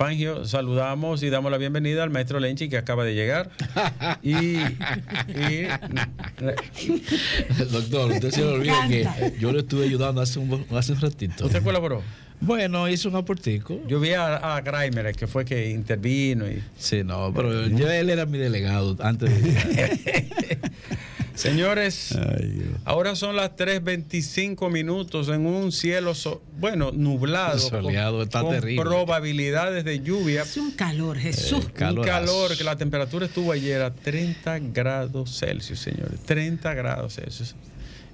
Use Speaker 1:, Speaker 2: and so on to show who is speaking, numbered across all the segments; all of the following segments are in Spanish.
Speaker 1: Fangio, saludamos y damos la bienvenida al maestro Lenchi que acaba de llegar. Y, y-
Speaker 2: Doctor, usted se olvida que yo le estuve ayudando hace un, hace un ratito.
Speaker 1: ¿Usted colaboró?
Speaker 2: Bueno, hice un aportico.
Speaker 1: Yo vi a, a Grimer, que fue que intervino. Y...
Speaker 2: Sí, no, pero yo, él era mi delegado antes de
Speaker 1: Señores, ahora son las 3.25 minutos en un cielo, so- bueno, nublado,
Speaker 2: Soleado, está
Speaker 1: con
Speaker 2: terrible.
Speaker 1: probabilidades de lluvia.
Speaker 3: Es un calor, Jesús.
Speaker 1: Un calor, que la temperatura estuvo ayer a 30 grados Celsius, señores. 30 grados Celsius.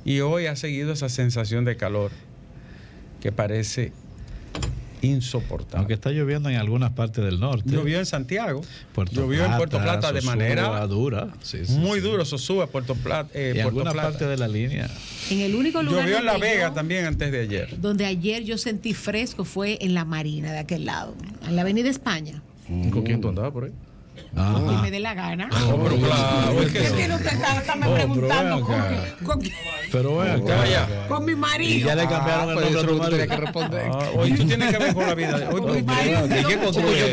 Speaker 1: Y hoy ha seguido esa sensación de calor que parece insoportable.
Speaker 2: Aunque está lloviendo en algunas partes del norte.
Speaker 1: Llovió en Santiago,
Speaker 2: Puerto
Speaker 1: llovió en Puerto Plata de manera
Speaker 2: dura. Sí, sí,
Speaker 1: muy
Speaker 2: sí.
Speaker 1: duro. Sosúa, Puerto Plata. eh,
Speaker 2: En alguna
Speaker 1: Plata.
Speaker 2: parte de la línea.
Speaker 3: En el único lugar
Speaker 1: Llovió en La Vega
Speaker 3: yo-
Speaker 1: también antes de ayer.
Speaker 3: donde ayer yo sentí fresco fue en la Marina de aquel lado, en la Avenida España.
Speaker 4: ¿Con quién tú andabas por ahí?
Speaker 3: Con quien me dé la gana.
Speaker 1: Oh, pero claro, es que-
Speaker 3: Es que no te está, está me
Speaker 2: Oh,
Speaker 3: preguntando con, con-
Speaker 2: Pero acá.
Speaker 1: Vaya.
Speaker 3: con mi
Speaker 2: Y
Speaker 3: marido.
Speaker 2: ya le cambiaron el
Speaker 4: pues
Speaker 2: nombre a
Speaker 4: eso
Speaker 2: tu marido.
Speaker 4: que responder.
Speaker 1: Ah, hoy tú tienes que ver con la vida. Hoy,
Speaker 3: Con mi marido.
Speaker 4: ¿Y?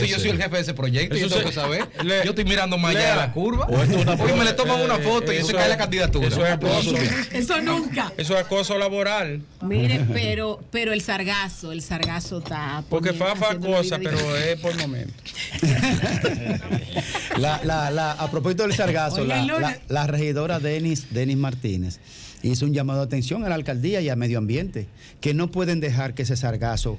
Speaker 4: Yo, soy el jefe de ese proyecto y yo
Speaker 1: Eso
Speaker 4: tengo que saber.
Speaker 1: le-
Speaker 4: yo estoy mirando más allá de la curva.
Speaker 2: O esto es una
Speaker 4: Hoy me le toman
Speaker 1: eh,
Speaker 4: una foto y
Speaker 1: eso
Speaker 4: se cae la candidatura.
Speaker 1: eso es acoso.
Speaker 3: Eso nunca.
Speaker 1: Eso es acoso laboral.
Speaker 3: Mire, pero, pero el sargazo, el sargazo está.
Speaker 1: Porque Fafa
Speaker 3: vida
Speaker 1: pero es por momento.
Speaker 5: La, la, la, a propósito del sargazo, la, la- la regidora Denis, Denis Martínez hizo un llamado de atención a la alcaldía y a medio ambiente, que no pueden dejar que ese sargazo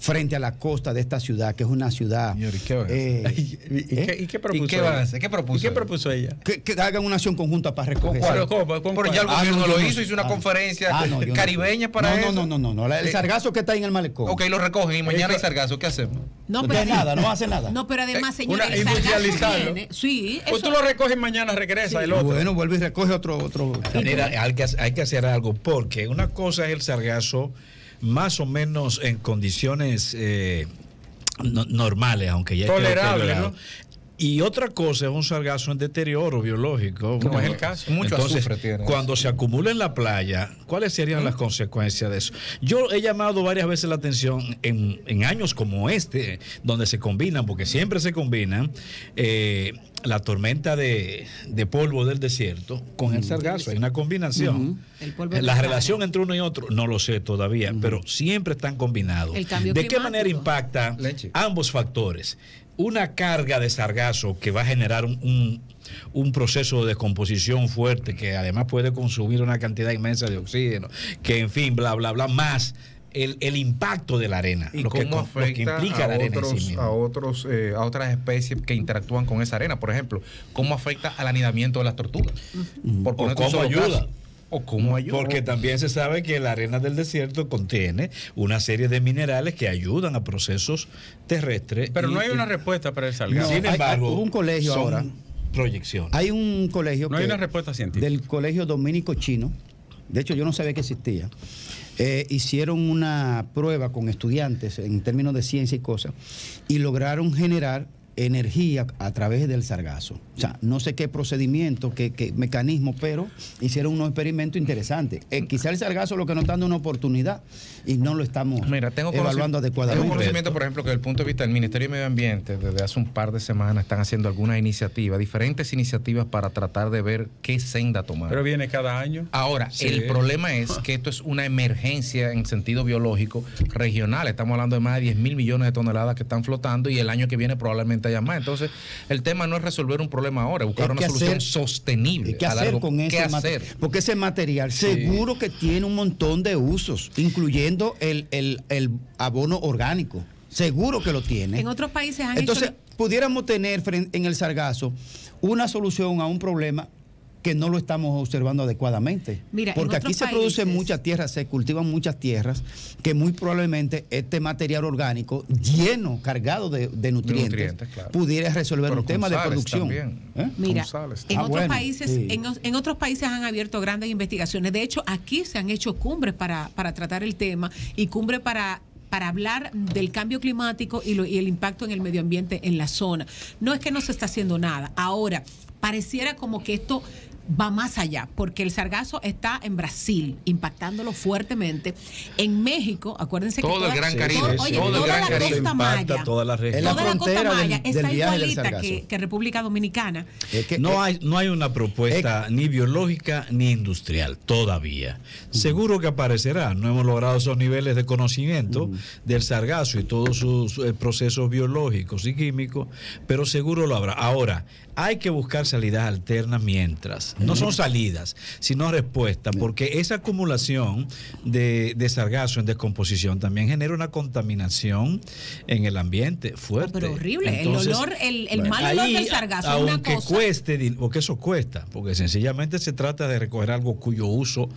Speaker 5: frente a la costa de esta ciudad, que es una ciudad...
Speaker 4: Señor, ¿y qué va a
Speaker 5: eh,
Speaker 1: ¿Y,
Speaker 5: ¿eh?
Speaker 1: qué, y qué propuso?
Speaker 4: ¿Y qué va a
Speaker 1: ella?
Speaker 4: hacer? ¿Qué propuso
Speaker 1: ¿Y qué propuso ella?
Speaker 5: que, que hagan una acción conjunta para recoger.
Speaker 1: ¿Cuál?
Speaker 5: ese-
Speaker 1: ¿Cómo? ¿Con
Speaker 4: Pero
Speaker 1: cuál?
Speaker 4: ya el
Speaker 5: Ah,
Speaker 4: gobierno
Speaker 5: no, yo
Speaker 4: lo
Speaker 5: no
Speaker 4: hizo, hizo una
Speaker 5: Ah,
Speaker 4: conferencia
Speaker 5: ah, no, no
Speaker 4: caribeña
Speaker 5: sé.
Speaker 4: para
Speaker 5: no,
Speaker 4: eso.
Speaker 5: No, no, no, no, no, el
Speaker 4: Eh,
Speaker 5: sargazo que está ahí en el malecón.
Speaker 4: Ok, lo recogen y mañana hay sargazo. ¿Qué hacemos?
Speaker 3: No,
Speaker 5: No
Speaker 3: pero
Speaker 5: nada, no hace nada.
Speaker 3: No, pero además,
Speaker 1: Eh,
Speaker 3: señores,
Speaker 1: una-
Speaker 3: el sargazo
Speaker 1: industrializarlo.
Speaker 3: viene. Sí,
Speaker 1: Pues
Speaker 3: eso-
Speaker 1: tú lo recoges mañana, regresa el otro.
Speaker 5: Bueno, vuelve y recoge otro... otro
Speaker 2: Mira, hay que, hay que hacer algo porque una cosa es el sargazo más o menos en condiciones eh, no- normales, aunque ya esté. Y otra cosa es un sargazo en deterioro biológico.
Speaker 1: Como es el caso.
Speaker 4: Mucho
Speaker 2: Entonces,
Speaker 4: azufre tiene
Speaker 2: cuando se acumula en la playa, ¿cuáles serían las consecuencias de eso? Yo he llamado varias veces la atención en, en años como este, donde se combinan, porque siempre se combinan, eh, la tormenta de, de polvo del desierto con el sargazo. Hay una combinación.
Speaker 3: El polvo del
Speaker 2: La relación entre uno y otro, no lo sé todavía, pero siempre están combinados. ¿De qué manera impacta
Speaker 4: Leche.
Speaker 2: ambos factores? Una carga de sargazo que va a generar un, un- un proceso de descomposición fuerte que además puede consumir una cantidad inmensa de oxígeno, que en fin, bla, bla, bla, más el, el impacto de la arena,
Speaker 4: ¿Y
Speaker 2: lo que,
Speaker 4: cómo
Speaker 2: lo que
Speaker 4: afecta
Speaker 2: implica la
Speaker 4: a,
Speaker 2: arena en
Speaker 4: otros,
Speaker 2: sí misma.
Speaker 4: a, otros, eh, a otras especies que interactúan con esa arena? Por ejemplo, ¿cómo afecta al anidamiento de las tortugas? Por
Speaker 2: O
Speaker 4: ponerte un
Speaker 2: cómo ayuda.
Speaker 4: caso. O cómo ayuda.
Speaker 2: Porque también se sabe que la arena del desierto contiene una serie de minerales que ayudan a procesos terrestres.
Speaker 1: Pero
Speaker 2: y-
Speaker 1: no hay
Speaker 2: y-
Speaker 1: una respuesta para el
Speaker 5: No,
Speaker 1: sargazo.
Speaker 2: Sin
Speaker 5: hay-
Speaker 2: embargo,
Speaker 5: hay- hubo un colegio ahora.
Speaker 2: Proyecciones.
Speaker 5: Hay un colegio
Speaker 1: No hay una respuesta científica.
Speaker 5: del colegio dominico chino. De hecho, yo no sabía que existía. Eh, hicieron una prueba con estudiantes en términos de ciencia y cosas y lograron generar energía a través del sargazo. O sea, no sé qué procedimiento, qué, qué mecanismo, pero hicieron unos experimentos interesantes. Eh, quizá el sargazo lo que nos está dando una oportunidad y no lo estamos
Speaker 4: Mira, tengo
Speaker 5: evaluando
Speaker 4: conocimiento- Tengo
Speaker 5: adecuadamente.
Speaker 4: conocimiento, por ejemplo, que desde el punto de vista del Ministerio de Medio Ambiente, desde hace un par de semanas están haciendo algunas iniciativas, diferentes iniciativas para tratar de ver qué senda tomar.
Speaker 1: Pero viene cada año.
Speaker 4: Ahora,
Speaker 1: Sí.
Speaker 4: el problema es que esto es una emergencia en sentido biológico regional. Estamos hablando de más de 10 mil millones de toneladas que están flotando y el año que viene probablemente haya más. Entonces, el tema no es resolver un problema ahora, es buscar una solución
Speaker 5: hacer-
Speaker 4: sostenible.
Speaker 5: ¿Qué
Speaker 4: a
Speaker 5: hacer
Speaker 4: largo-
Speaker 5: con
Speaker 4: ¿Qué
Speaker 5: ese
Speaker 4: hacer?
Speaker 5: material? Porque ese material seguro que tiene un montón de usos, incluyendo el, el- el abono orgánico. Seguro que lo tiene.
Speaker 3: En otros países han
Speaker 5: Entonces,
Speaker 3: hecho.
Speaker 5: pudiéramos tener en el sargazo una solución a un problema que no lo estamos observando adecuadamente.
Speaker 3: Mira,
Speaker 5: Porque aquí se producen
Speaker 3: países-
Speaker 5: muchas tierras, se cultivan muchas tierras, que muy probablemente este material orgánico lleno, cargado de, de nutrientes,
Speaker 4: nutrientes, claro.
Speaker 5: pudiera resolver
Speaker 4: Pero
Speaker 5: un tema de producción.
Speaker 4: también.
Speaker 5: ¿Eh?
Speaker 3: Mira, en
Speaker 5: Ah,
Speaker 3: otros
Speaker 5: bueno,
Speaker 3: países,
Speaker 5: sí.
Speaker 3: en, en otros países han abierto grandes investigaciones. De hecho, aquí se han hecho cumbres para, para tratar el tema y cumbres para para hablar del cambio climático y, lo- y el impacto en el medio ambiente en la zona. No es que no se está haciendo nada. Ahora, pareciera como que esto va más allá, porque el sargazo está en Brasil, impactándolo fuertemente. En México, acuérdense
Speaker 4: Todo
Speaker 3: que
Speaker 4: el Gran Caribe,
Speaker 3: todo-
Speaker 4: sí,
Speaker 3: oye,
Speaker 4: todo el
Speaker 3: toda
Speaker 4: Gran
Speaker 3: la
Speaker 4: Caribe.
Speaker 3: costa maya,
Speaker 2: toda la región.
Speaker 5: Es la
Speaker 3: toda la costa maya
Speaker 5: del
Speaker 3: está igualita que, que República Dominicana.
Speaker 5: Es que-
Speaker 2: No hay, no hay una propuesta ni biológica ni industrial todavía. Seguro que aparecerá. No hemos logrado esos niveles de conocimiento del sargazo y todos sus eh, procesos biológicos y químicos, pero seguro lo habrá. Ahora, hay que buscar salidas alternas mientras. No son salidas, sino respuestas, porque esa acumulación de, de sargazo en descomposición también genera una contaminación en el ambiente fuerte.
Speaker 3: pero horrible.
Speaker 2: Entonces,
Speaker 3: el olor, el, el
Speaker 5: bueno,
Speaker 3: mal olor
Speaker 2: Ahí,
Speaker 3: del sargazo es una
Speaker 2: aunque
Speaker 3: cosa.
Speaker 2: cueste, porque eso cuesta, porque sencillamente se trata de recoger algo cuyo uso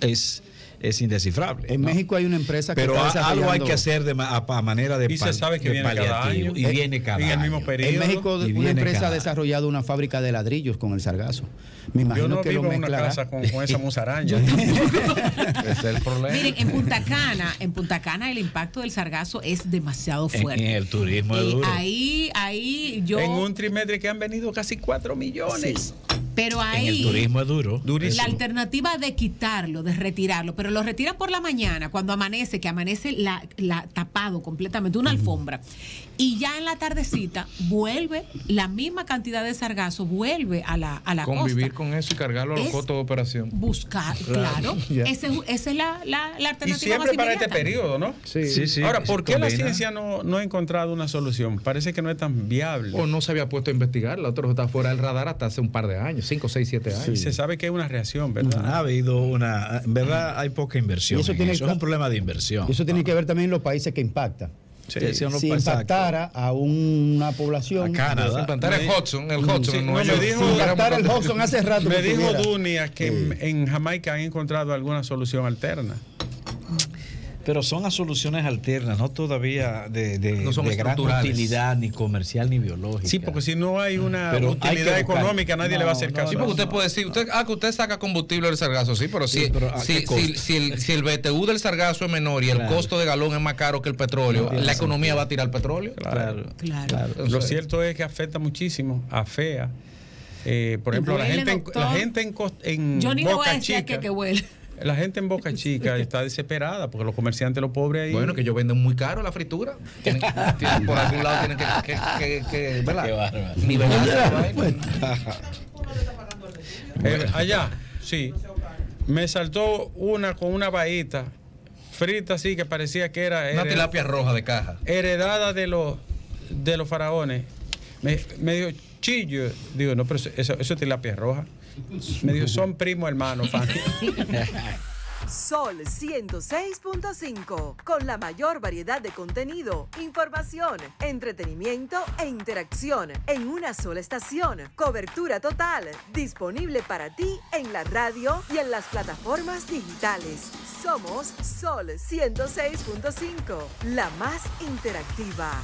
Speaker 2: es, es indescifrable.
Speaker 5: En
Speaker 2: ¿no?
Speaker 5: México hay una empresa que
Speaker 2: Pero
Speaker 5: está
Speaker 2: algo hay que hacer de ma- a, manera de,
Speaker 1: Y se sabe que viene cada año.
Speaker 2: Y viene cada
Speaker 1: en el mismo periodo.
Speaker 5: En México
Speaker 2: Y
Speaker 5: una empresa ha desarrollado una fábrica de ladrillos con el sargazo. Me imagino
Speaker 1: Yo no
Speaker 5: que lo
Speaker 1: vivo en una casa con, con esa musaraña.
Speaker 4: Ese es el problema.
Speaker 3: Miren, en Punta Cana, en Punta Cana el impacto del sargazo es demasiado fuerte.
Speaker 2: en el turismo es
Speaker 3: Y
Speaker 2: duro.
Speaker 3: ahí, ahí yo.
Speaker 1: En un trimestre que han venido casi 4 millones.
Speaker 3: Pero
Speaker 2: En
Speaker 3: ahí.
Speaker 2: el turismo es duro.
Speaker 1: Durísimo.
Speaker 3: La alternativa de quitarlo, de retirarlo, pero lo retiran por la mañana, cuando amanece, que amanece la, la- tapado completamente, una alfombra. Y ya en la tardecita vuelve la misma cantidad de sargazo, vuelve a la, a la
Speaker 4: Convivir
Speaker 3: costa.
Speaker 4: con eso y cargarlo a los
Speaker 3: Es-
Speaker 4: costos de operación.
Speaker 3: Buscar, claro. Ese- esa es la, la, la
Speaker 1: Y
Speaker 3: alternativa
Speaker 1: siempre
Speaker 3: más
Speaker 1: para este periodo, ¿no?
Speaker 5: Sí.
Speaker 2: Sí, sí,
Speaker 1: Ahora, ¿por qué la ciencia no, no ha encontrado una solución? Parece que no es tan viable.
Speaker 4: O no se había puesto a investigar, la otra está fuera del radar hasta hace un par de años, 5, 6, 7 años.
Speaker 1: Y se sabe que hay una reacción,
Speaker 2: Ha
Speaker 1: ¿verdad?
Speaker 2: habido una. En verdad, hay poca inversión.
Speaker 5: Y eso
Speaker 2: en
Speaker 5: tiene
Speaker 2: eso.
Speaker 5: que-
Speaker 2: es un problema de inversión.
Speaker 5: Y eso tiene que ver también en los países que impacta.
Speaker 1: Sí.
Speaker 2: Sí, sí,
Speaker 5: Si impactara a una población.
Speaker 2: A Canadá.
Speaker 4: Implantar el Hudson, el Hudson
Speaker 1: Sí,
Speaker 4: en
Speaker 1: no,
Speaker 4: Nueva
Speaker 1: me
Speaker 4: York.
Speaker 1: dijo-
Speaker 5: Si impactara el Hudson hace rato.
Speaker 1: Me dijo. Dunia que en, en Jamaica han encontrado alguna solución alterna.
Speaker 2: Pero son a soluciones alternas, no todavía de, de-
Speaker 4: No son
Speaker 2: de gran utilidad, ni comercial, ni biológica.
Speaker 1: Sí, porque si no hay una
Speaker 2: Pero
Speaker 1: utilidad económica, nadie le va a hacer
Speaker 2: No,
Speaker 1: caso.
Speaker 4: Sí, porque usted puede decir, usted, ah, que usted saca combustible del sargazo, sí, pero,
Speaker 2: Sí,
Speaker 4: si,
Speaker 2: pero ¿a
Speaker 4: si,
Speaker 2: qué costo?
Speaker 4: si, si el, si el BTU del sargazo es menor y el costo de galón es más caro que el petróleo, la economía va a tirar petróleo.
Speaker 2: Claro.
Speaker 3: Claro.
Speaker 1: Lo cierto es que afecta muchísimo, afea. Eh, por ejemplo, la gente, en,
Speaker 3: doctor.
Speaker 1: la gente en, en
Speaker 3: Yo ni le voy a
Speaker 1: Boca
Speaker 3: decir
Speaker 1: Chica,
Speaker 3: que, que huele.
Speaker 1: La gente en Boca Chica está desesperada porque los comerciantes, los pobres ahí.
Speaker 4: Bueno, que ellos venden muy caro la fritura. Tienen, tienen- por algún lado tienen que, que, que, que- ¿verdad?
Speaker 2: Qué bárbaro.
Speaker 4: Nivelar.
Speaker 1: Eh, allá, sí. Me saltó una con una bahita frita así que parecía que era
Speaker 4: Una tilapia roja de caja.
Speaker 1: heredada de los de los faraones. Me, dijo, chillo. Digo, no, pero eso, eso, es tilapia roja. Me dijo, son primo hermano.
Speaker 6: Sol 106.5, con la mayor variedad de contenido, información, entretenimiento e interacción en una sola estación. Cobertura total, disponible para ti en la radio y en las plataformas digitales. Somos Sol 106.5, la más interactiva.